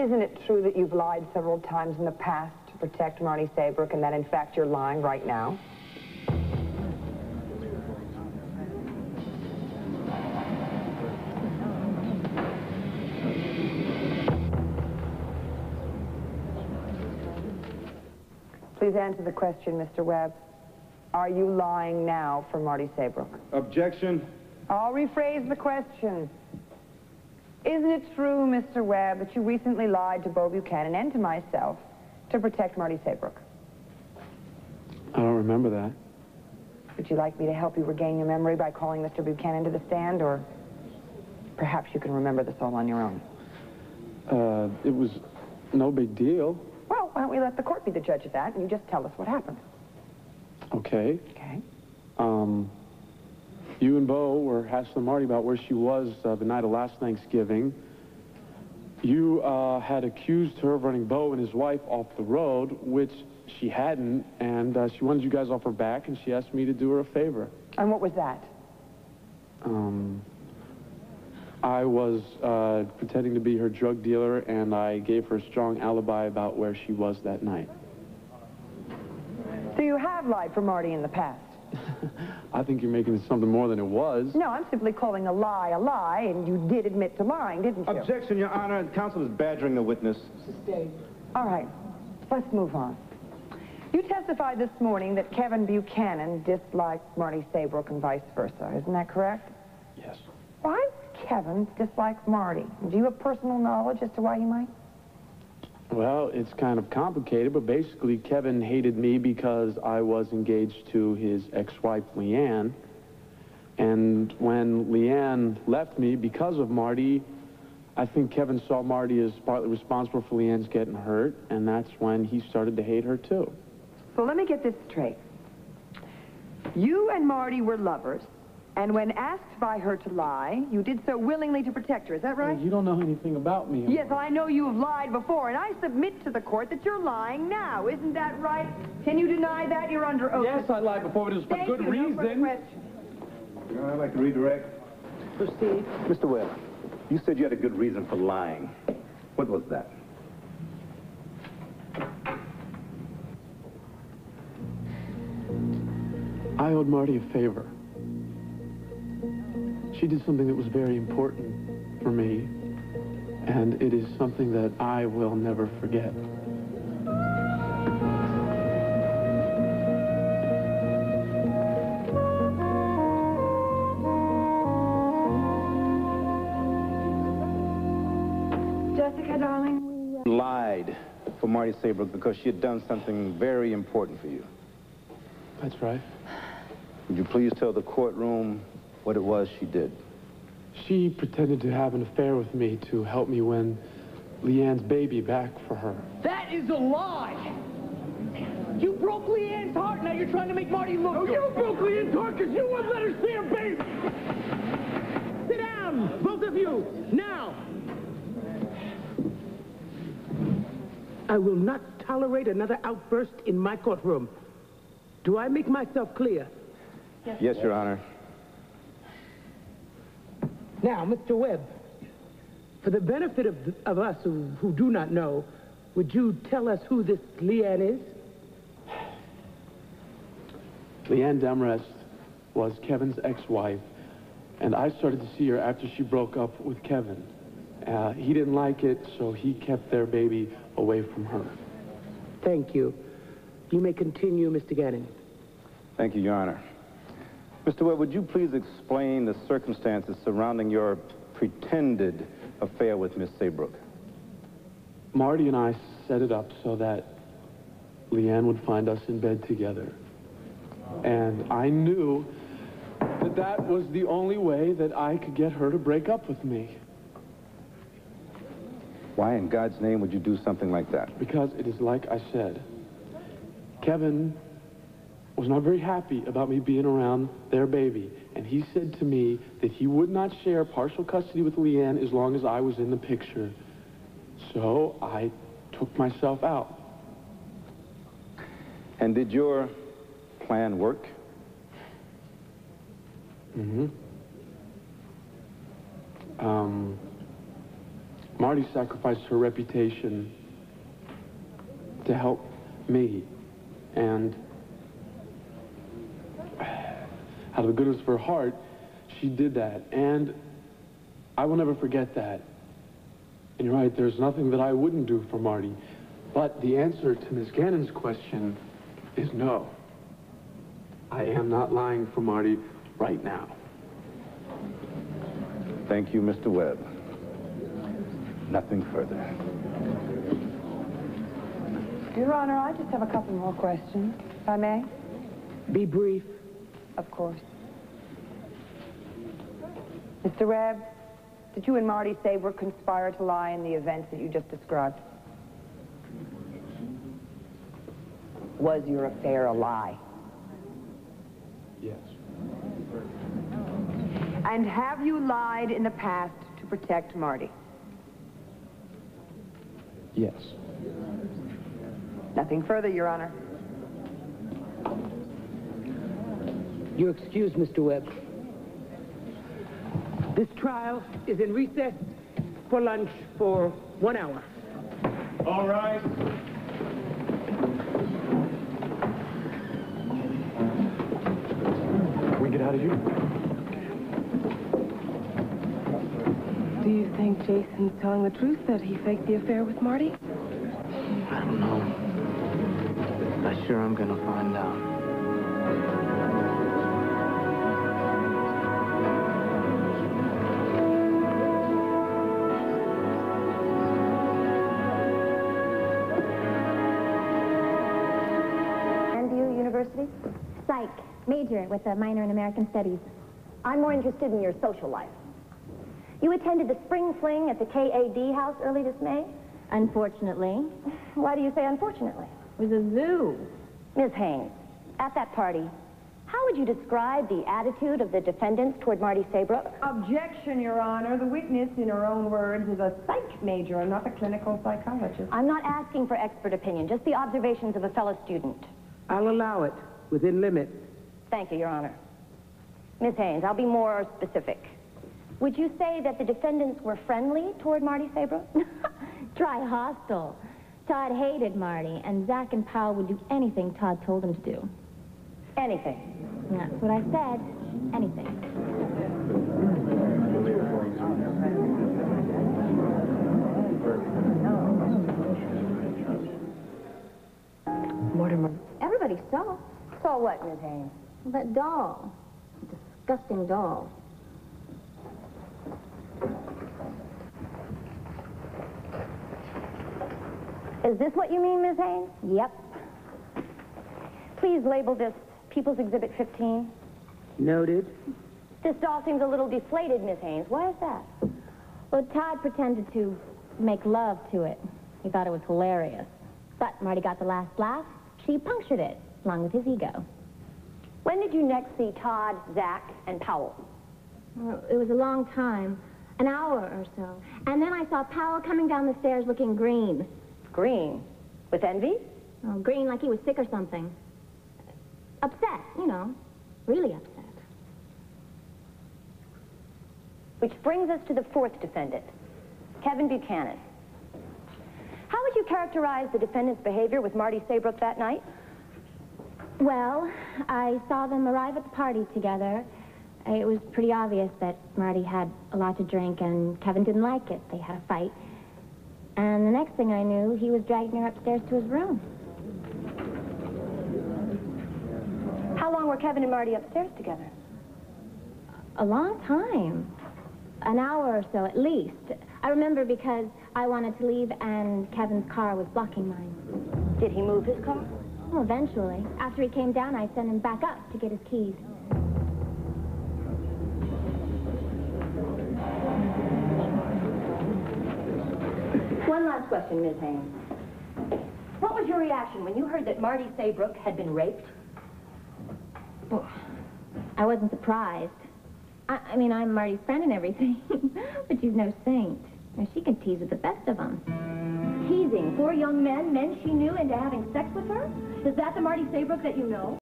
Isn't it true that you've lied several times in the past to protect Marty Saybrook and that in fact you're lying right now? Please answer the question, Mr. Webb. Are you lying now for Marty Saybrook? Objection. I'll rephrase the question. Isn't it true, Mr. Webb, that you recently lied to Bo Buchanan and to myself to protect Marty Saybrook? I don't remember that. Would you like me to help you regain your memory by calling Mr. Buchanan to the stand, or perhaps you can remember this all on your own? Uh, it was no big deal. Well, why don't we let the court be the judge of that, and you just tell us what happened. Okay. Okay. Um, you and Bo were hassling Marty about where she was uh, the night of last Thanksgiving. You uh, had accused her of running Bo and his wife off the road, which she hadn't, and uh, she wanted you guys off her back, and she asked me to do her a favor. And what was that? Um, I was uh, pretending to be her drug dealer, and I gave her a strong alibi about where she was that night. So you have lied for Marty in the past? I think you're making it something more than it was. No, I'm simply calling a lie a lie, and you did admit to lying, didn't you? Objection, Your Honor. Counsel is badgering the witness. Sustained. All right, let's move on. You testified this morning that Kevin Buchanan disliked Marty Saybrook and vice versa. Isn't that correct? Yes. Why does Kevin dislike Marty? Do you have personal knowledge as to why he might? Well, it's kind of complicated, but basically Kevin hated me because I was engaged to his ex-wife, Leanne. And when Leanne left me because of Marty, I think Kevin saw Marty as partly responsible for Leanne's getting hurt, and that's when he started to hate her, too. So let me get this straight. You and Marty were lovers, and when asked by her to lie, you did so willingly to protect her. Is that right? You don't know anything about me. Yes, I know you have lied before, and I submit to the court that you're lying now. Isn't that right? Can you deny that? You're under oath. Yes, I lied before, but it was for Thank good you. No further reason. questions. Your Honor, I'd like to redirect. Proceed. Mr. Webb, you said you had a good reason for lying. What was that? I owed Marty a favor. She did something that was very important for me, and it is something that I will never forget. Jessica, darling. Uh, Lied for Marty Saybrook because she had done something very important for you. That's right. Would you please tell the courtroom what it was she did? She pretended to have an affair with me to help me win Leanne's baby back for her. That is a lie! You broke Leanne's heart, now you're trying to make Marty look good. you broke Leanne's heart because you wouldn't let her see her baby! Sit down, both of you, now! I will not tolerate another outburst in my courtroom. Do I make myself clear? Yes, Your Honor. Now, Mr. Webb, for the benefit of, of us who, who do not know, would you tell us who this Leanne is? Leanne Demerest was Kevin's ex-wife, and I started to see her after she broke up with Kevin. Uh, he didn't like it, so he kept their baby away from her. Thank you. You may continue, Mr. Gannon. Thank you, Your Honor. Mr. Webb, would you please explain the circumstances surrounding your pretended affair with Miss Saybrook? Marty and I set it up so that Leanne would find us in bed together. And I knew that that was the only way that I could get her to break up with me. Why in God's name would you do something like that? Because it is like I said, Kevin was not very happy about me being around their baby. And he said to me that he would not share partial custody with Leanne as long as I was in the picture. So I took myself out. And did your plan work? Mm-hmm. Um, Marty sacrificed her reputation to help me. And out of the goodness of her heart, she did that. And I will never forget that. And you're right, there's nothing that I wouldn't do for Marty. But the answer to Ms. Gannon's question is no. I am not lying for Marty right now. Thank you, Mr. Webb. Nothing further. Your Honor, I just have a couple more questions, if I may. Be brief. Of course. Mr. Webb, did you and Marty Saybrook conspire to lie in the events that you just described? Was your affair a lie? Yes. And have you lied in the past to protect Marty? Yes. Nothing further, Your Honor. You excuse, Mr. Webb. This trial is in recess for lunch for one hour. All right. Can We get out of here? Do you think Jason's telling the truth that he faked the affair with Marty? I don't know. But sure I'm gonna find out. University? Psych, major with a minor in American Studies. I'm more interested in your social life. You attended the spring fling at the KAD house early this May? Unfortunately, Why do you say unfortunately? it was a zoo. Ms. Haynes, at that party, how would you describe the attitude of the defendants toward Marty Saybrook? Objection, Your Honor. The witness, in her own words, is a psych major and not a clinical psychologist. I'm not asking for expert opinion, just the observations of a fellow student. I'll allow it, within limit. Thank you, Your Honor. Ms. Haynes, I'll be more specific. Would you say that the defendants were friendly toward Marty Saybrook? Try hostile. Todd hated Marty, and Zach and Powell would do anything Todd told them to do. Anything. That's what I said. Anything. Saw. So what, Miss Haynes? That doll. Disgusting doll. Is this what you mean, Miss Haynes? Yep. Please label this People's Exhibit 15. Noted. This doll seems a little deflated, Miss Haynes. Why is that? Well, Todd pretended to make love to it. He thought it was hilarious. But Marty got the last laugh. She punctured it, along with his ego. When did you next see Todd, Zach, and Powell? Well, it was a long time. An hour or so. And then I saw Powell coming down the stairs looking green. Green. With envy? Oh, green like he was sick or something. Upset, you know. Really upset. Which brings us to the fourth defendant, Kevin Buchanan. How would you characterize the defendant's behavior with Marty Saybrook that night? Well, I saw them arrive at the party together. It was pretty obvious that Marty had a lot to drink and Kevin didn't like it. They had a fight. And the next thing I knew, he was dragging her upstairs to his room. How long were Kevin and Marty upstairs together? A long time. An hour or so, at least. I remember because I wanted to leave and Kevin's car was blocking mine. Did he move his car? Well, eventually. After he came down, I sent him back up to get his keys. One last question, Ms. Haynes. What was your reaction when you heard that Marty Saybrook had been raped? I wasn't surprised. I, I mean, I'm Marty's friend and everything, but she's no saint. Now, she can tease with the best of them. Teasing four young men, men she knew, into having sex with her? Is that the Marty Saybrook that you know?